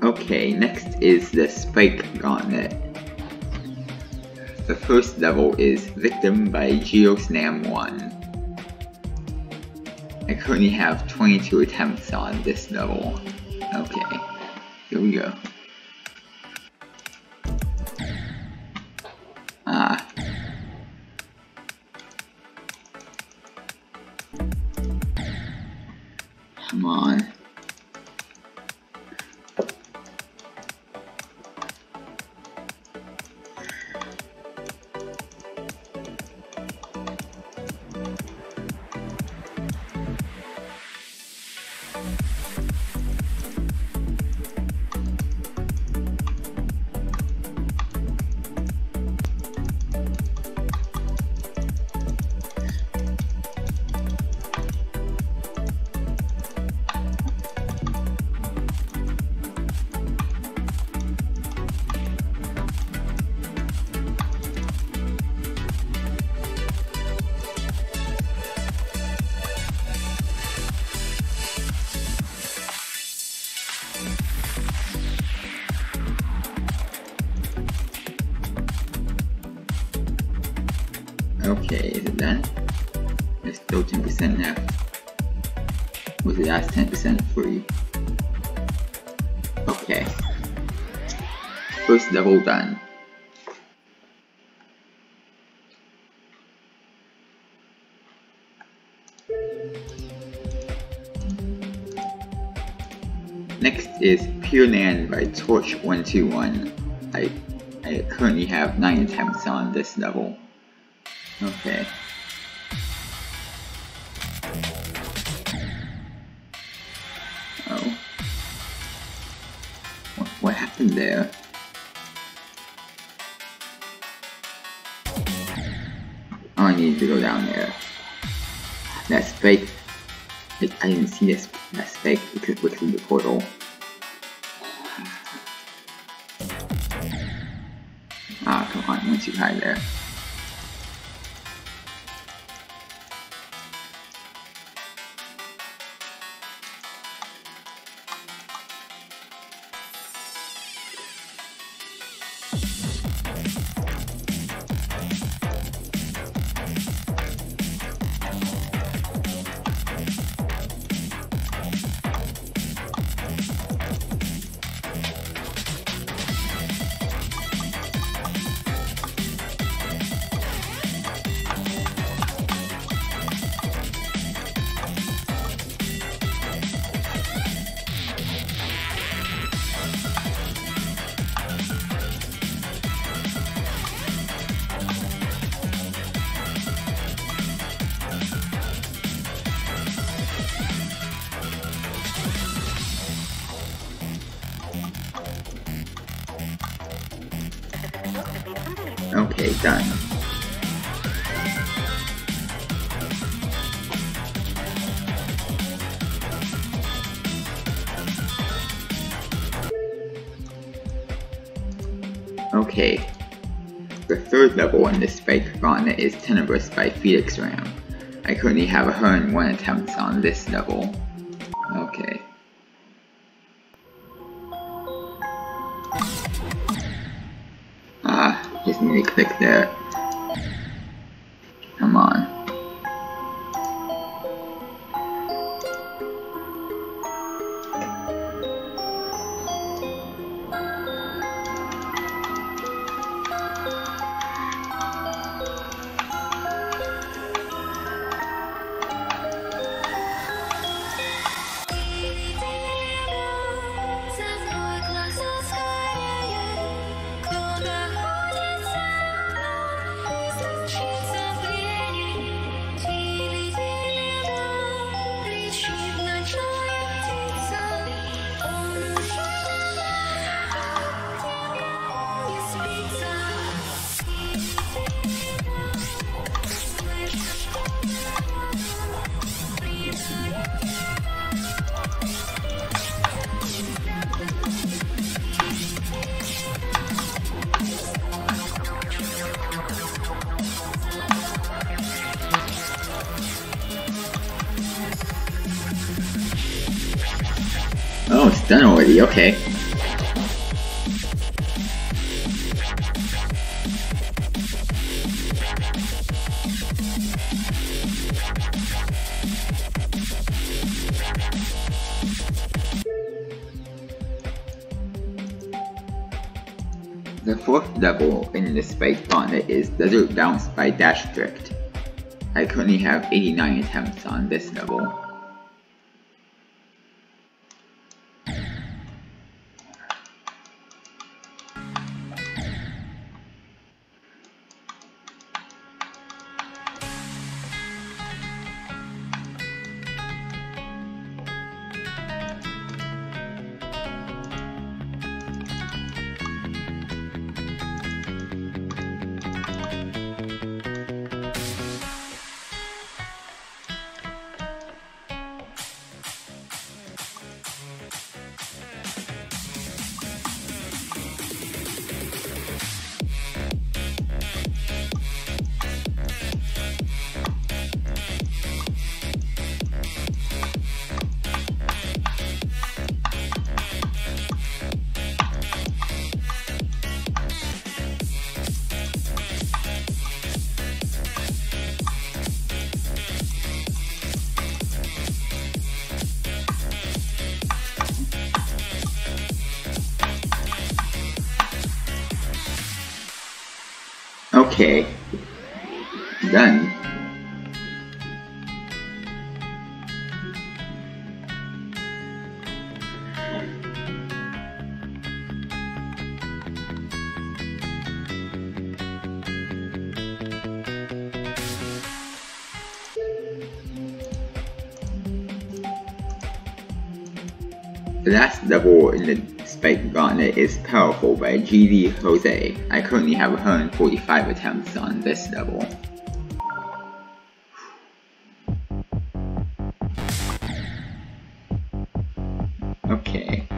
Okay, next is the Spike Gauntlet. The first level is Victim by GeoSnam1. I currently have 22 attempts on this level. Okay, here we go. Ah. Come on. 10% left. Was the last 10% free? Okay. First level done. Next is Pureland by Torch121. I, I currently have 9 attempts on this level. Okay. Happened there? I need to go down there. That's fake. I, didn't see this. That's fake because look through the portal. Ah, come on, once you hide there. Okay, done. Okay. The third level in this Spike Gauntlet is Tenebris by Felix Ram. I currently have 101 attempts on this level. Okay. Just click there. Come on. Done already, okay. The fourth level in the Spike Gauntlet is Desert Bounce by Dash Drift. I currently have 89 attempts on this level. Okay. Done. The last level in the Spike Gauntlet is Powerful by GD Jose. I currently have 145 attempts on this level. Okay.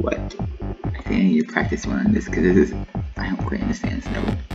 What? I think I need to practice more on this because this is I don't quite understand this level.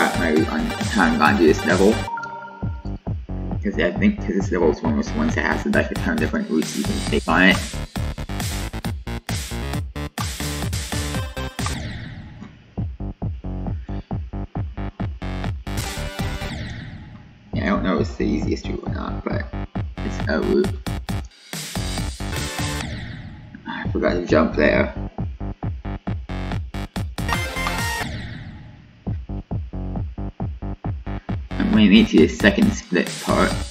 Got my how I'm gonna this level. Because I think because this level is one of those ones that has like a ton of different routes you can take on it. Yeah, I don't know if it's the easiest route or not, but it's a route. Ah, I forgot to jump there. I'm going to need to the second split part.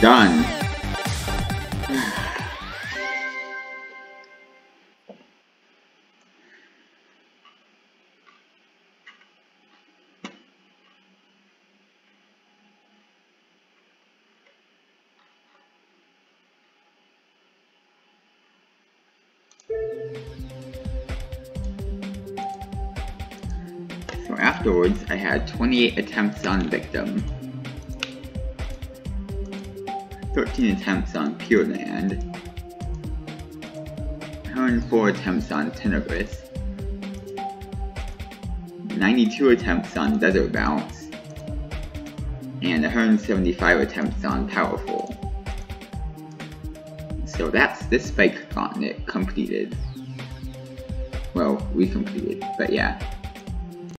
Done. So afterwards, I had 28 attempts on Victim, 13 attempts on Pureland, 104 attempts on Tenebris, 92 attempts on Desert Bounce, and 175 attempts on Powerful. So that's this Spike Gauntlet completed. Well, we completed, but yeah.